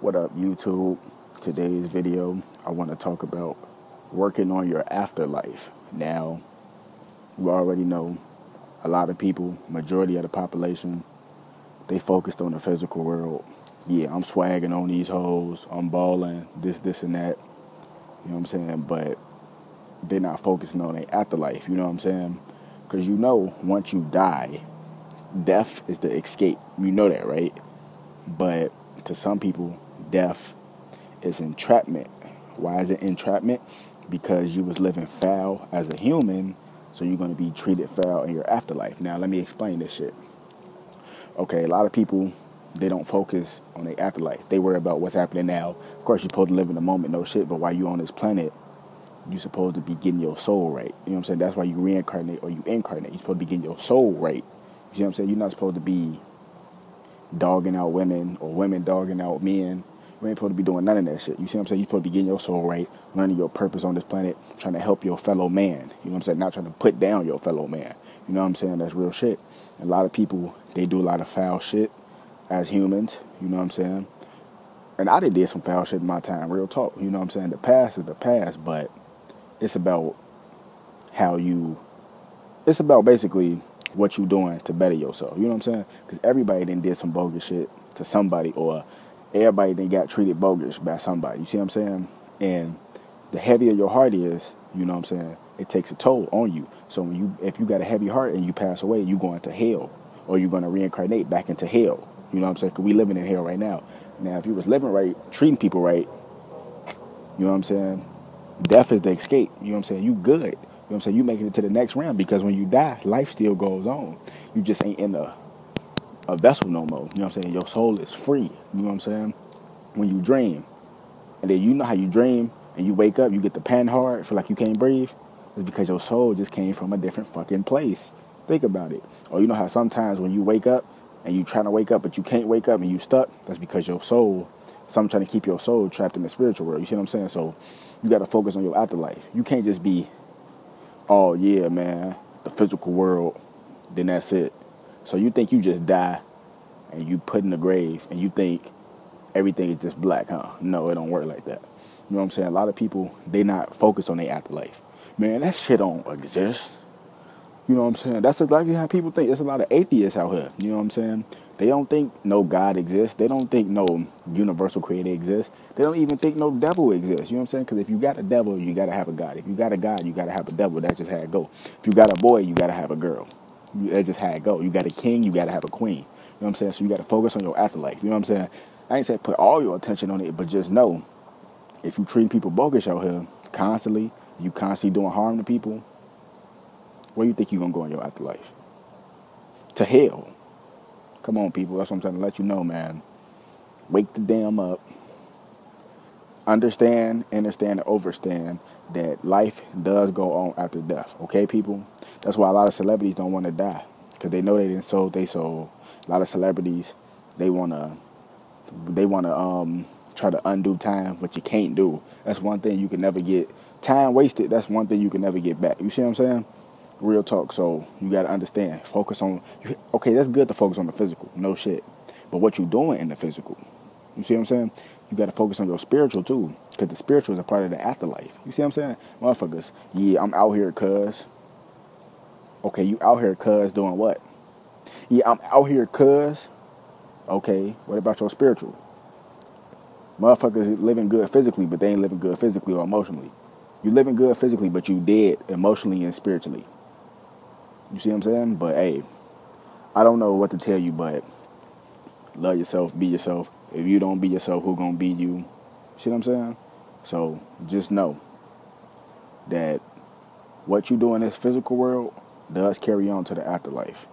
What up, YouTube? Today's video, I want to talk about working on your afterlife. Now, we already know a lot of people, majority of the population, they focused on the physical world. Yeah, I'm swagging on these hoes, I'm balling, this, this, and that. You know what I'm saying? But they're not focusing on their afterlife. You know what I'm saying? Because you know, once you die, death is the escape. You know that, right? But to some people, death is entrapment. Why is it entrapment? Because you was living foul as a human, so you're going to be treated foul in your afterlife. Now, let me explain this shit. Okay, a lot of people they don't focus on their afterlife. They worry about what's happening now. Of course, you're supposed to live in the moment, no shit. But while you're on this planet, you're supposed to be getting your soul right. You know what I'm saying? That's why you reincarnate or you incarnate. You're supposed to be getting your soul right. You see what I'm saying? You're not supposed to be dogging out women or women dogging out men. You ain't supposed to be doing none of that shit. You see what I'm saying? You're supposed to be getting your soul right, learning your purpose on this planet, trying to help your fellow man. You know what I'm saying? Not trying to put down your fellow man. You know what I'm saying? That's real shit. A lot of people, they do a lot of foul shit as humans. You know what I'm saying? And I did did some foul shit in my time, real talk. You know what I'm saying? The past is the past, but it's about how you, it's about basically what you're doing to better yourself. You know what I'm saying? Because everybody then did some bogus shit to somebody, or everybody then got treated bogus by somebody. You see what I'm saying? And the heavier your heart is, you know what I'm saying, it takes a toll on you. So when you, if you got a heavy heart and you pass away, you going to hell, or you're going to reincarnate back into hell. You know what I'm saying? Because we living in hell right now. Now, if you was living right, treating people right, you know what I'm saying? Death is the escape. You know what I'm saying? You good. You know what I'm saying? You making it to the next round because when you die, life still goes on. You just ain't in a a vessel no more. You know what I'm saying? Your soul is free. You know what I'm saying? When you dream, and then you know how you dream, and you wake up, you get the pan hard, feel like you can't breathe. It's because your soul just came from a different fucking place. Think about it. Or you know how sometimes when you wake up and you trying to wake up, but you can't wake up and you stuck. That's because your soul, something trying to keep your soul trapped in the spiritual world. You see what I'm saying? So you got to focus on your afterlife. You can't just be oh yeah, man, the physical world, then that's it. So you think you just die and you put in the grave and you think everything is just black, huh? No, it don't work like that. You know what I'm saying? A lot of people, they not focused on their afterlife. Man, that shit don't exist. You know what I'm saying? That's exactly how people think. There's a lot of atheists out here. You know what I'm saying? They don't think no God exists. They don't think no universal creator exists. They don't even think no devil exists. You know what I'm saying? Because if you got a devil, you got to have a God. If you got a God, you got to have a devil. That's just how it go. If you got a boy, you got to have a girl. That's just how it go. You got a king, you got to have a queen. You know what I'm saying? So you got to focus on your afterlife. You know what I'm saying? I ain't saying put all your attention on it, but just know if you treat people bogus out here constantly, you constantly doing harm to people, where you think you gonna go in your afterlife? To hell. Come on, people. That's what I'm trying to let you know, man. Wake the damn up. Understand, understand, and overstand that life does go on after death. Okay, people? That's why a lot of celebrities don't want to die. Because they know they didn't sold they sold. A lot of celebrities, they wanna they wanna um try to undo time, but you can't do. That's one thing you can never get. Time wasted, that's one thing you can never get back. You see what I'm saying? Real talk. So you got to understand. Focus on. Okay, that's good to focus on the physical. No shit. But what you doing in the physical? You see what I'm saying? You got to focus on your spiritual too, because the spiritual is a part of the afterlife. You see what I'm saying, motherfuckers? Yeah, I'm out here, cuz. Okay, you out here, cuz, doing what? Yeah, I'm out here, cuz. Okay, what about your spiritual? Motherfuckers living good physically, but they ain't living good physically or emotionally. You living good physically, but you dead emotionally and spiritually. You see what I'm saying? But hey, I don't know what to tell you, but love yourself, be yourself. If you don't be yourself, who gonna be you? See what I'm saying? So just know that what you do in this physical world does carry on to the afterlife.